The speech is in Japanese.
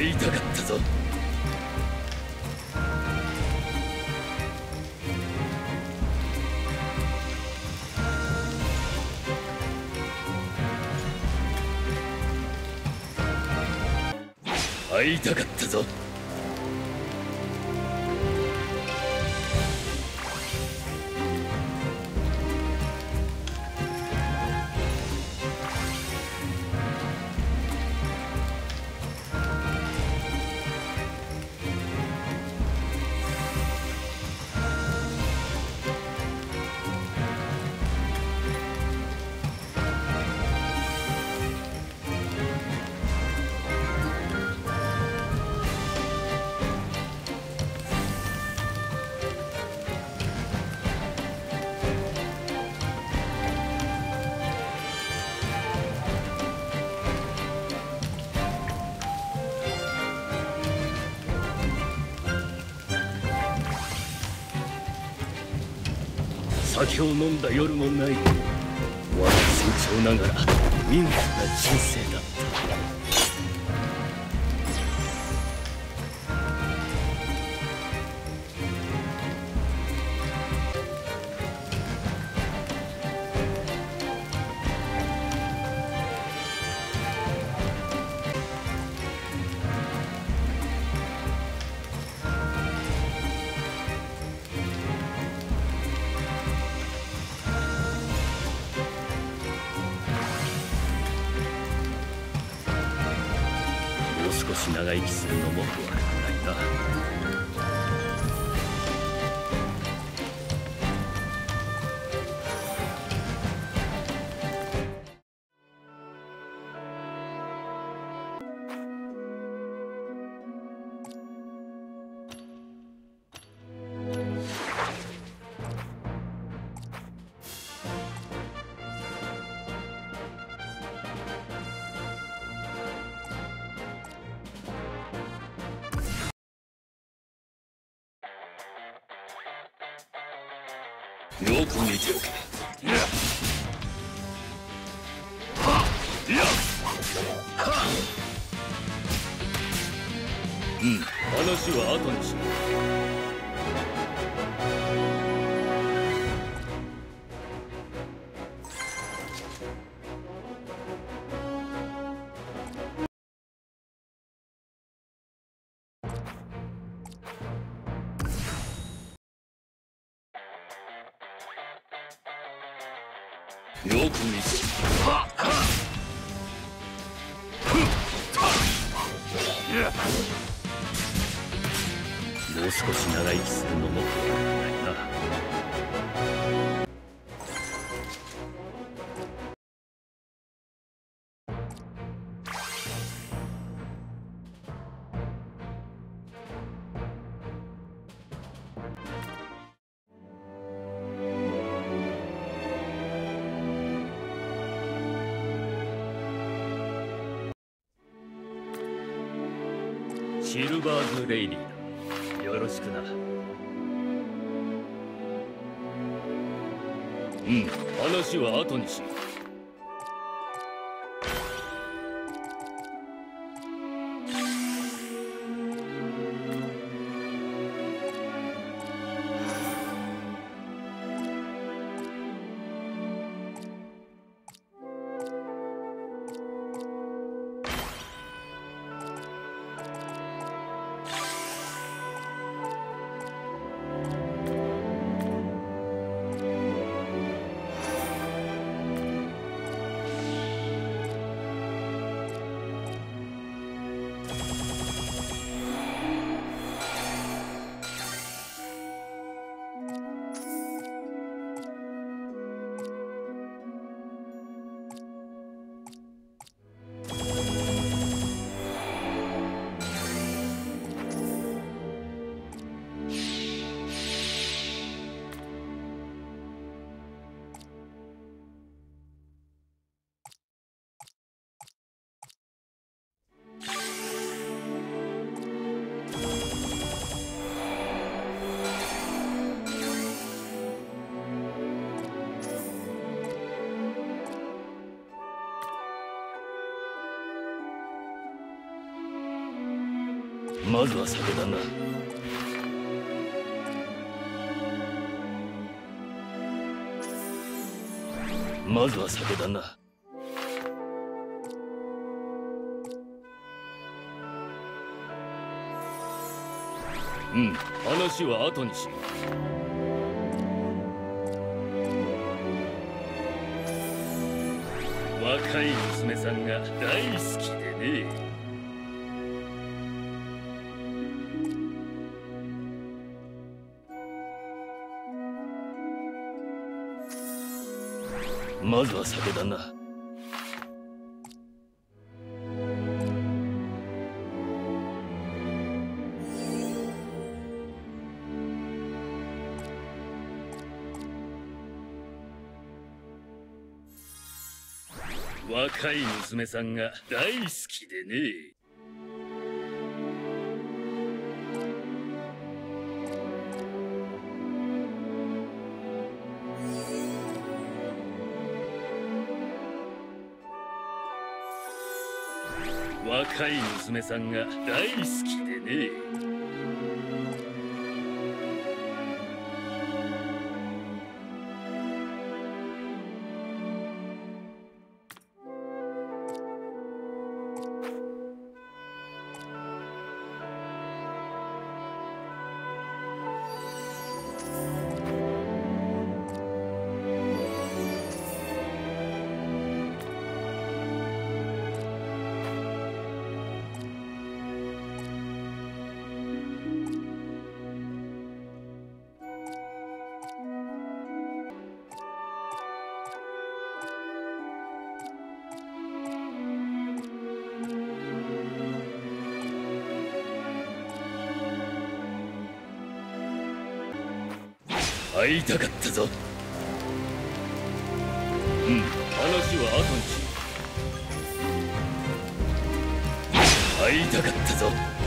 会いたかったぞ。会いたかったぞ。酒を飲んだ夜もない。我が成長ながら民主な人生だ長生きするのも悪くないな。よく見ておけうん話は後にしよう。よく見てもう少し長生きするのも。悪くないなシルバーズ・レイリーだ。よろしくな。うん。話は後にしろまずは酒だな。まずは酒だな。うん話は後にしよう。若い娘さんが大好きでね。まずは酒だな。若い娘さんが大好きでね。若い娘さんが大好きでね。会いたかったぞ。うん話は後にし。会いたかったぞ。